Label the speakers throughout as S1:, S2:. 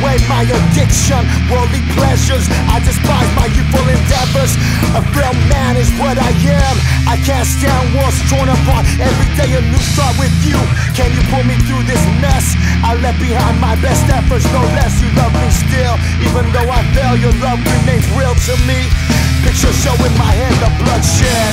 S1: Away my addiction, worldly pleasures. I despise my youthful endeavors. A failed man is what I am. I can't stand wars torn apart. Every day a new start with you. Can you pull me through this mess? I left behind my best efforts, no less. You love me still, even though I fail. Your love remains real to me. Picture show in my head the bloodshed.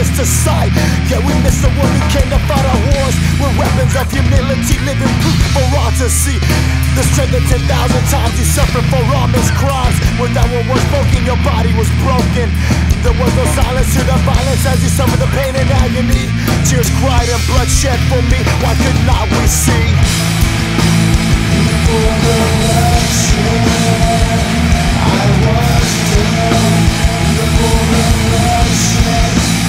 S1: bliss to sight? Yeah, we missed the one who came to fight our wars with weapons of humility, living proof for all to see. The strength of 10,000 times you suffered for all men's crimes. Without what was spoken, your body was broken. There was no silence to the violence as you suffered the pain and agony. Tears cried and blood shed for me. Why could not we see?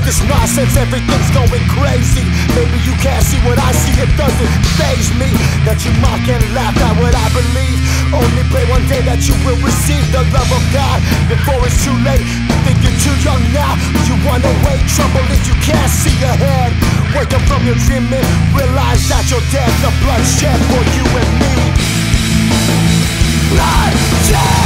S1: with this nonsense, everything's going crazy. Maybe you can't see what I see, it doesn't faze me. That you mock and laugh at what I believe. Only pray one day that you will receive the love of God before it's too late. You think you're too young now, you wanna wait. Trouble if you can't see ahead. Wake up from your dreaming, realize that you're dead. The blood shed for you and me. Blood shed!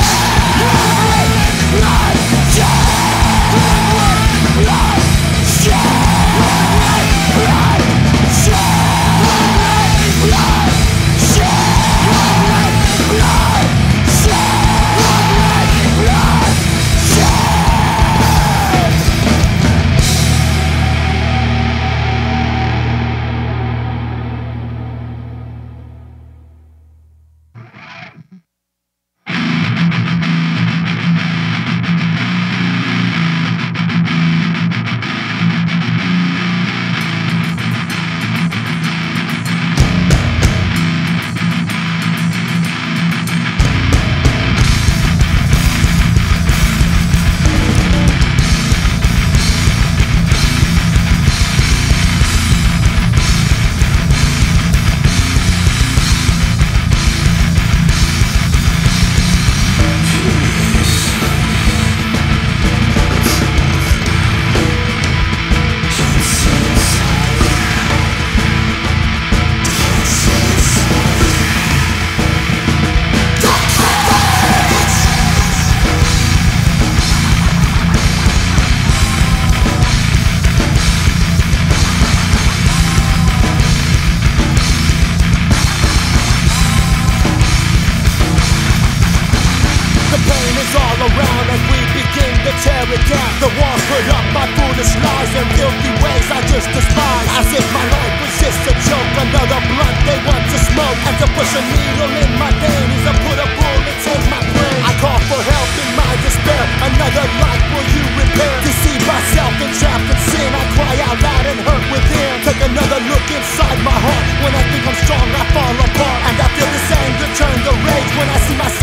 S1: Foolish lies and filthy ways I just despise. As if my life was just a joke, another blunt they want to smoke. And to push a needle in my vein is put a bullet in my brain. I call for help in my despair. Another life will you repair? Deceive myself and trapped in sin. I cry out loud and hurt within. Take another look inside my heart. When I think I'm strong, I fall apart. And I feel this anger turn to rage when I see myself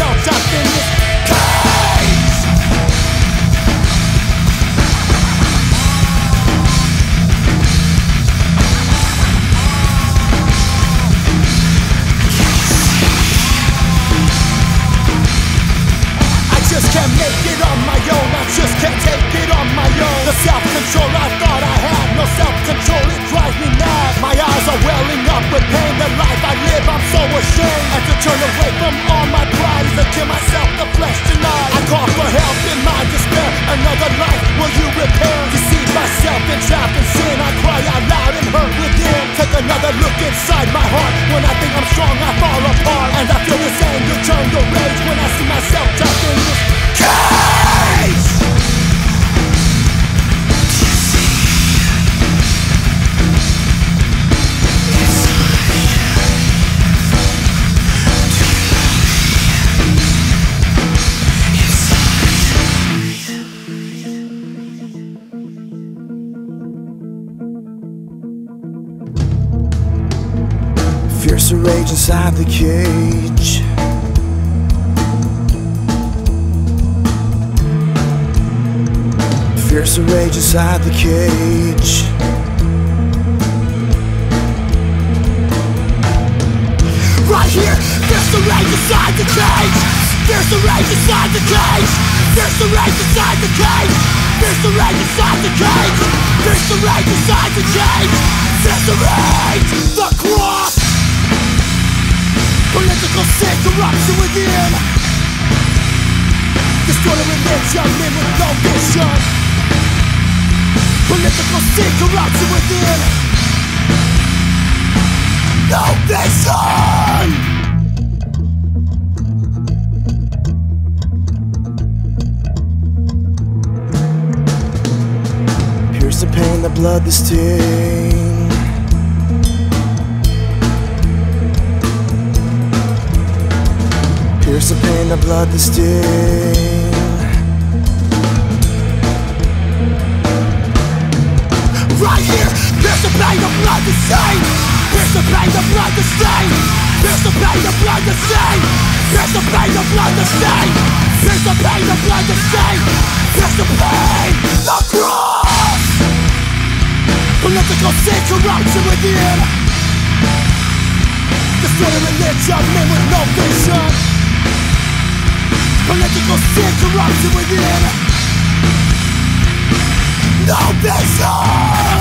S1: The self-control I thought I had, no self-control, it drives me mad. My eyes are welling up with pain. The life I live, I'm so ashamed. And to turn away from all my pride is to kill myself, the flesh denied. I call for help in my despair. Another life will you repair? Deceive myself and trapped in sin. I cry out loud and hurt within Take another look inside my heart. When I think I'm strong, I fall apart. And I feel this anger turn to cage.
S2: Fierce rage inside the cage.
S1: Right here, there's the rage inside the cage. There's the rage inside the cage. There's the rage inside the cage. The rage inside the cage. The rage inside the cage. The rage. The cross. Political sick corruption within. Destroying religion, men with no vision. Political sick corruption within. No vision.
S2: Pierce the pain, the blood, the sting. Pierce the pain, the blood, the sting.
S1: Right here, there's the pain of blood the same There's the pain of blood the same There's the pain of blood the same There's the pain of blood the same There's the pain of blood the same There's the pain, the cross. Political sick corruption within Destroying religion, men with no vision Political sick corruption within No vision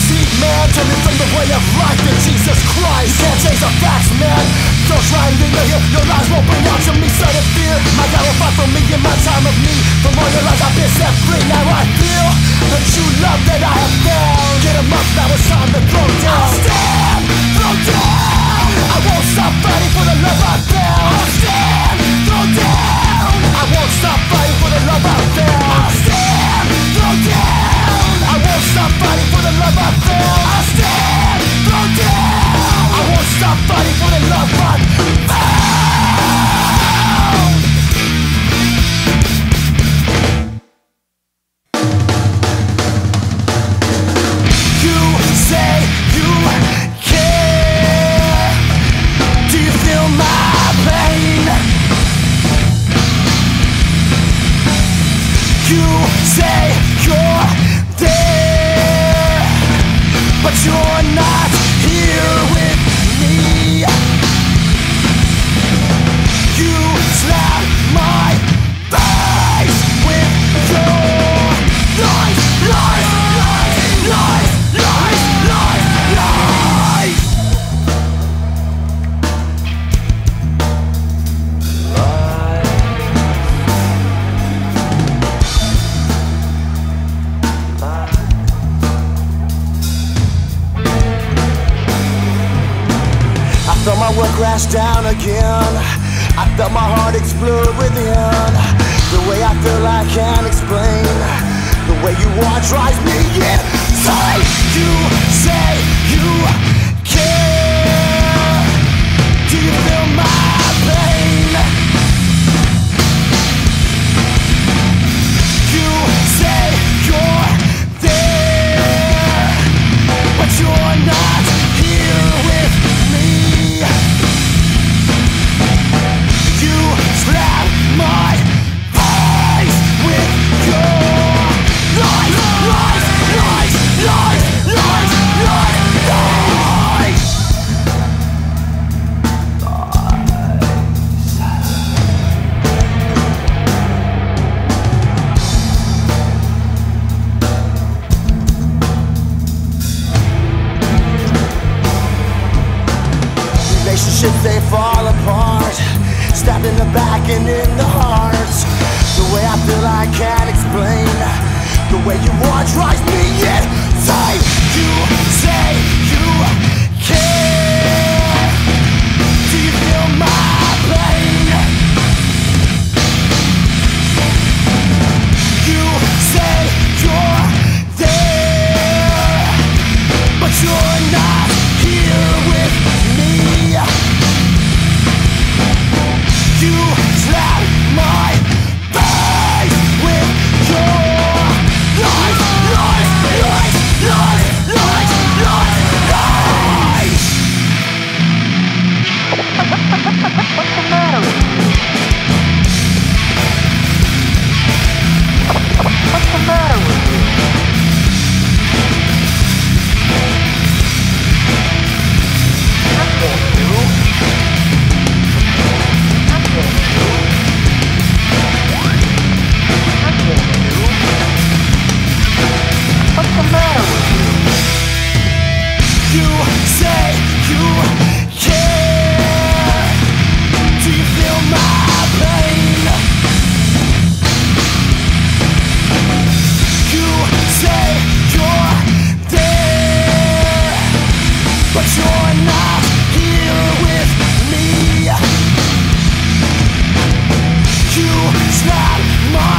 S3: deceit, man. Turning from the way of
S1: life to Jesus Christ. You can't change the facts, man. Don't try and ignore here Your lies won't bring out to me sudden fear. My God will fight for me in my time of need. From all your lies I've been set free Now I feel the true love that I have found. Get him up, now it's time to throw down. I'll stand, throw down. I won't stop fighting for the love I found. I'll stand, throw down. I won't stop fighting for the love I found. I'll stand, throw down fighting
S4: for the love I feel. I'll stand, throw down. I won't stop fighting for the love I found
S1: You say you care. Do you feel my pain? You say you're there you're not here I felt my heart explode within. The way I feel I can't explain. The way you are drives me insane. You say you It's not mine.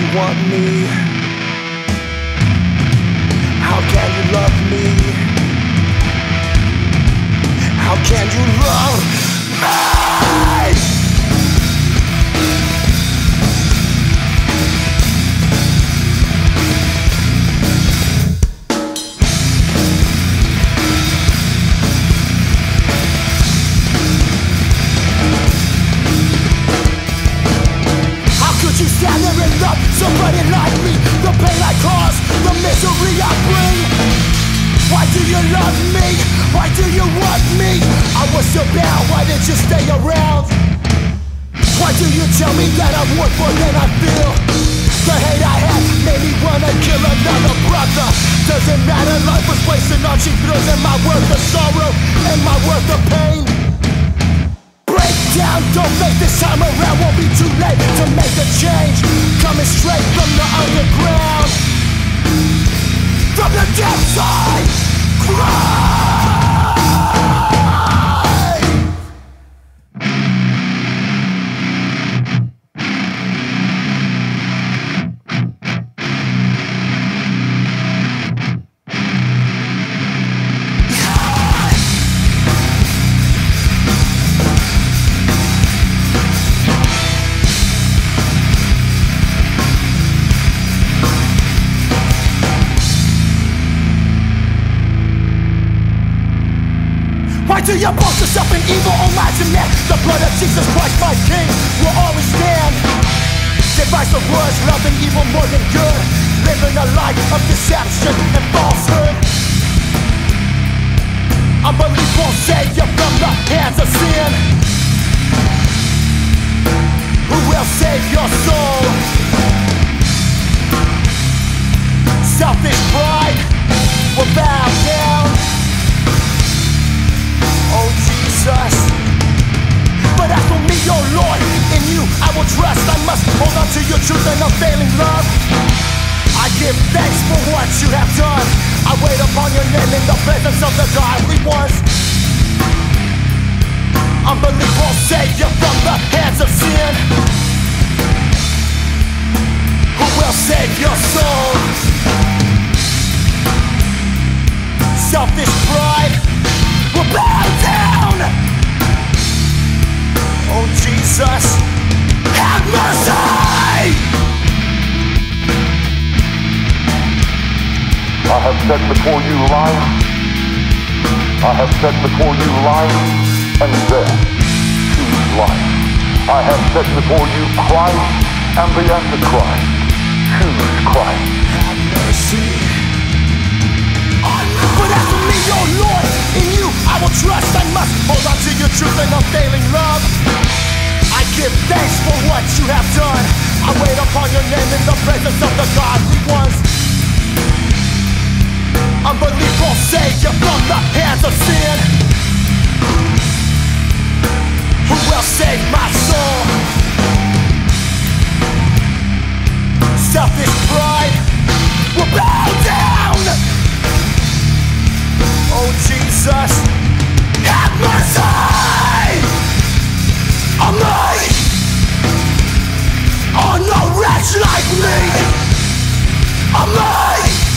S1: you want me? How can you love me? How can you love want me? I was so bad, why did you stay around? Why do you tell me that I'm worth more than I feel? The hate I had made me wanna kill another brother Doesn't matter, life was wasting on cheap thrills And my worth of sorrow and my worth of pain Break down, don't make this time around Won't be too late to make a change Coming straight from the underground From the depths I cry Do boast yourself in evil, oh my man? The blood of Jesus Christ, my King, will always stand. Device of words, loving evil more than good. Living a life of deception and falsehood. Unbelief won't save you from the hands of sin. Who will save your soul? Selfish pride will bow down. Oh Jesus. But as for me, oh Lord, in you I will trust. I must hold on to your truth and unfailing love. I give thanks for what you have done. I wait upon your name in the presence of the godly ones. Save you from the hands of sin. Who will save your soul? Selfish pride bow down. Oh Jesus, have mercy.
S3: I have set before you life. I have set before you life and death. Choose life. I have set before you Christ and the Antichrist. Choose Christ.
S1: Have mercy. But as for me, oh Lord, in you I will trust. I must hold on to your truth and unfailing love. I give thanks for what you have done. I wait upon your name in the presence of the godly ones. Unbelief will save you from the hands of sin. Who will save my soul? Selfish pride will bow down. Oh Jesus, have mercy on me, on a like me, me.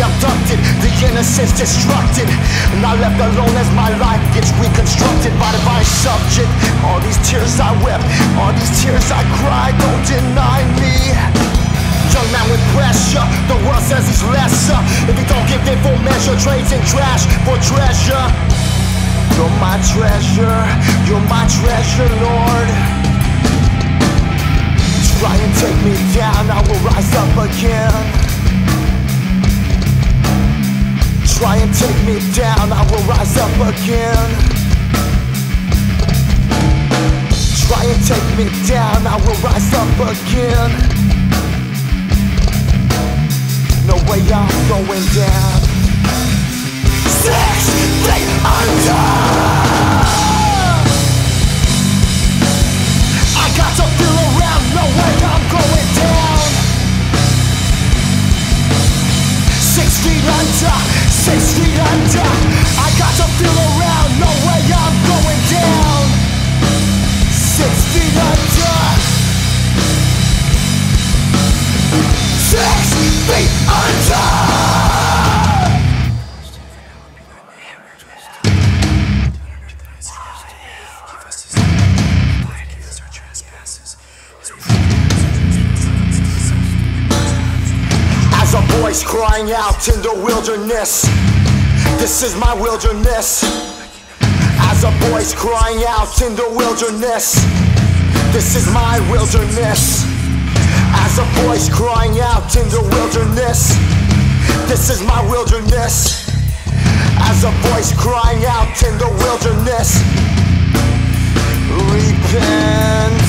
S1: Abducted, the innocence destructed. And I left alone as my life gets reconstructed by divine subject. All these tears I wept, all these tears I cried, don't deny me. Young man with pressure, the world says he's lesser. If he don't give in full measure, trades in trash for treasure. You're my treasure, you're my treasure, Lord. Try and take me down, I will rise up again take me down, I will rise up again. Try and take me down, I will rise up again. No way I'm going down. Six feet under. Out in the wilderness, this is my wilderness. As a voice crying out in the wilderness, this is my wilderness. As a voice crying out in the wilderness, this is my wilderness. As a voice crying out in the wilderness, repent.